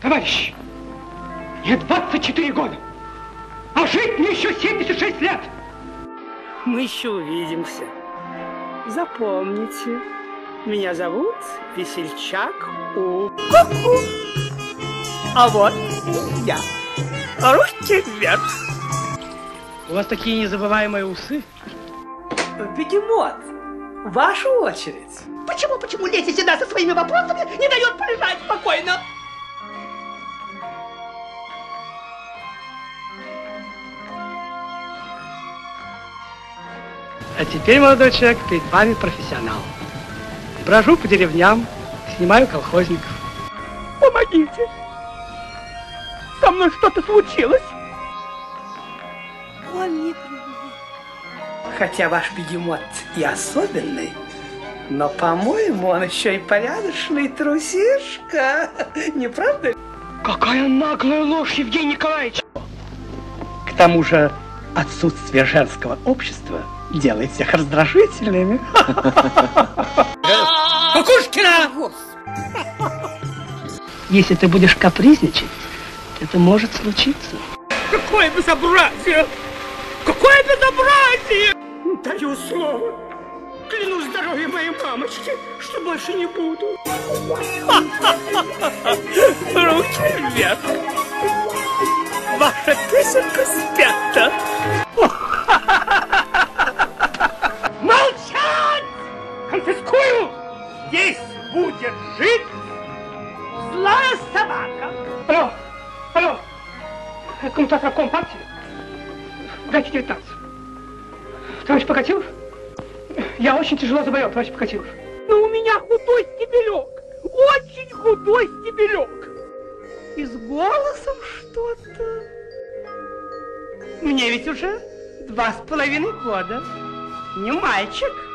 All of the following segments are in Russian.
Товарищи, мне 24 года, а жить мне еще 76 лет. Мы еще увидимся. Запомните, меня зовут Весельчак У. Ку-ку. А вот и я. Руки вверх. У вас такие незабываемые усы. Бегемот, ваша очередь. Почему, почему лезете сюда со своими вопросами, не дает полежать спокойно? А теперь, молодой человек, перед вами профессионал. Брожу по деревням, снимаю колхозников. Помогите! Со мной что-то случилось. Хотя ваш бегемот и особенный, но, по-моему, он еще и порядочный трусишка. Не правда ли? Какая наглая ложь, Евгений Николаевич! К тому же отсутствие женского общества делает всех раздражительными. Кукушкина! Если ты будешь капризничать, это может случиться. Какое безобразие! Какое безобразие! Даю слово. Клянусь здоровьем моей мамочки, что больше не буду. Руки вверх. Ваша песенка спята. Конфискую! Здесь будет жить злая собака. Алло, алло. Коммутатор обком партии? Дайте 19. Товарищ Покатилов? Я очень тяжело заболел, товарищ Покатилов. Но у меня худой стебелек. Очень худой стебелек. И с голосом что-то. Мне ведь уже два с половиной года. Не мальчик.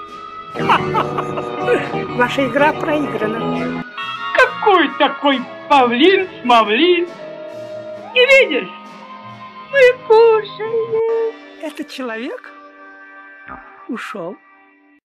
Ваша игра проиграна. Какой такой павлин-смавлин? Не видишь? Мы кушаем. Этот человек ушел.